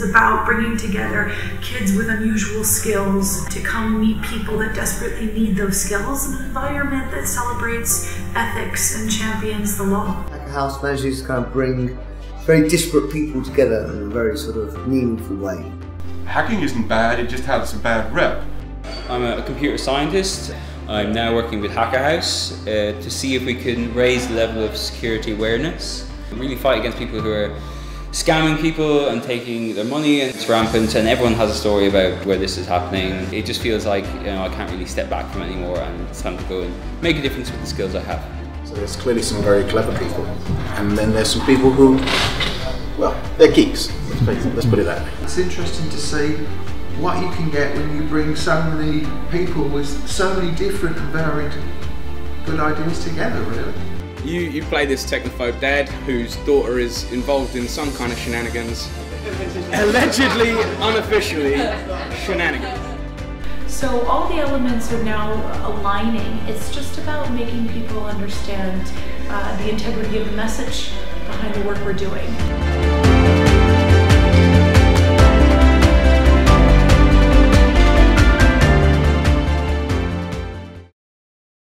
is about bringing together kids with unusual skills to come meet people that desperately need those skills in an environment that celebrates ethics and champions the law. Hacker House manages to kind of bring very disparate people together in a very sort of meaningful way. Hacking isn't bad, it just has a bad rep. I'm a computer scientist. I'm now working with Hacker House uh, to see if we can raise the level of security awareness. Really fight against people who are scamming people and taking their money and it's rampant and everyone has a story about where this is happening. It just feels like you know I can't really step back from it anymore and it's time to go and make a difference with the skills I have. So there's clearly some very clever people and then there's some people who, well, they're geeks. Let's, let's put it that way. It's interesting to see what you can get when you bring so many people with so many different and varied good ideas together really. You, you play this technophobe dad whose daughter is involved in some kind of shenanigans. Allegedly, unofficially, shenanigans. So all the elements are now aligning. It's just about making people understand uh, the integrity of the message behind the work we're doing.